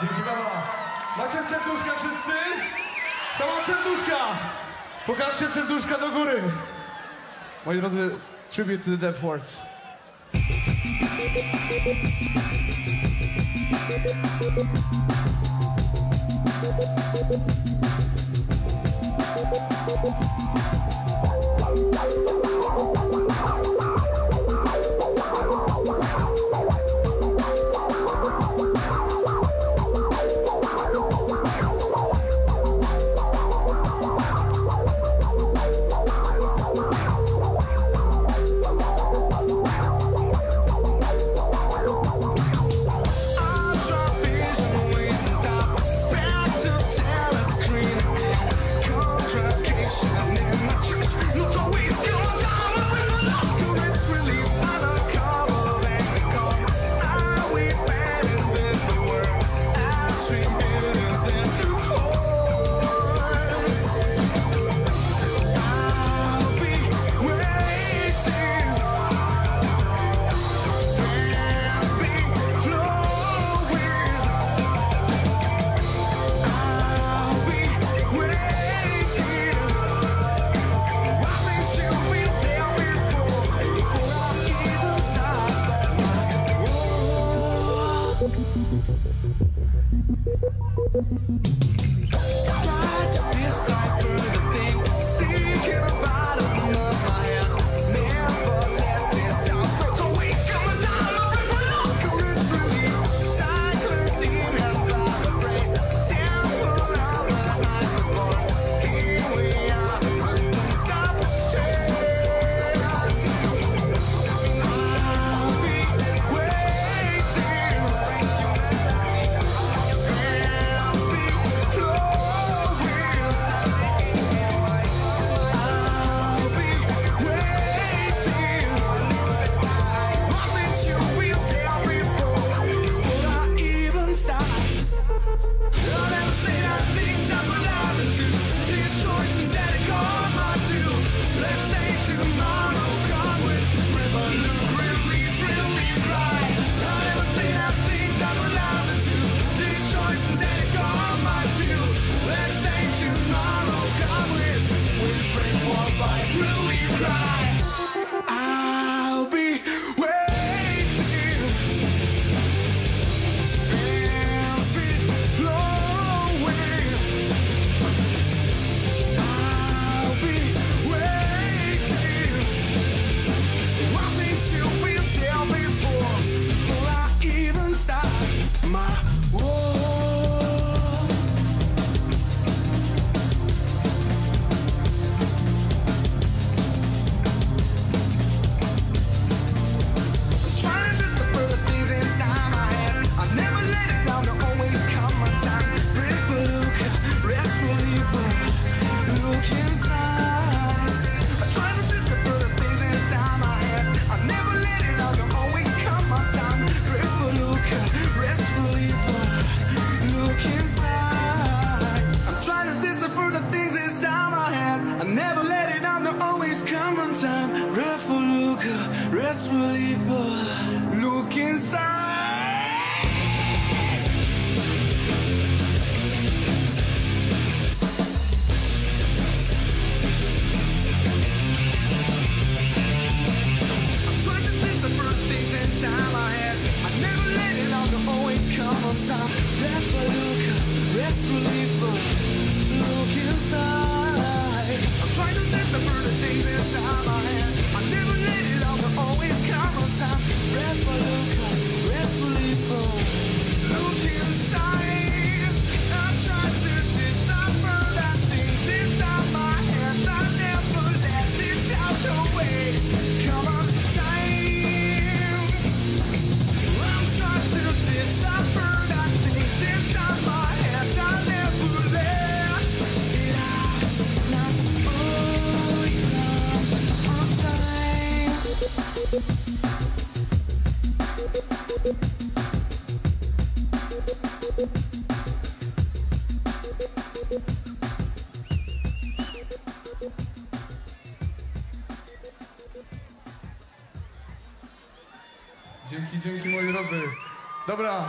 Dzięki mama. Macie serduszka wszyscy? To mam serduszka! Pokażcie serduszka do góry. Moi drodzy, tribute to the Death Words. Thank Never let it down, they always come on time. Refuge, rest reliever. Uh, look inside. Dzięki, dzięki moi drodzy. Dobra,